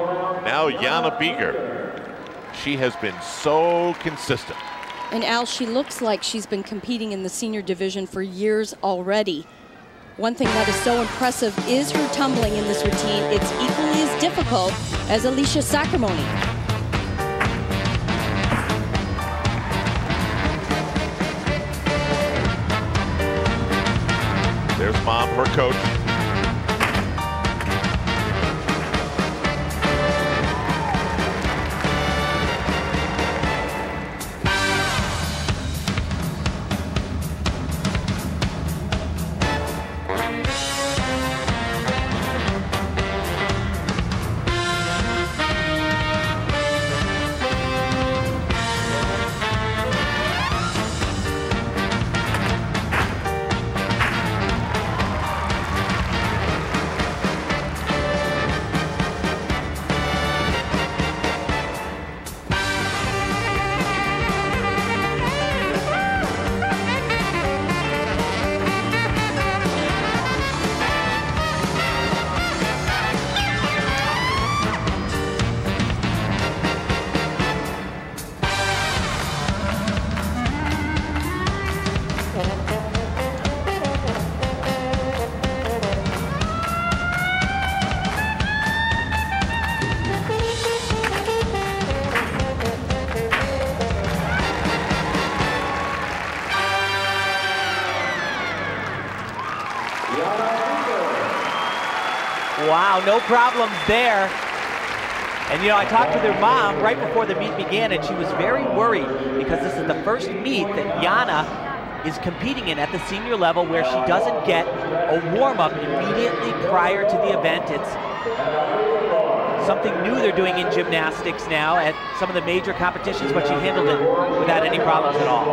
Now Jana Bieger. She has been so consistent. And Al, she looks like she's been competing in the senior division for years already. One thing that is so impressive is her tumbling in this routine. It's equally as difficult as Alicia Sacramone. There's mom, her coach. Wow, no problems there. And you know, I talked to their mom right before the meet began, and she was very worried because this is the first meet that Jana is competing in at the senior level where she doesn't get a warm-up immediately prior to the event. It's something new they're doing in gymnastics now at some of the major competitions, but she handled it without any problems at all.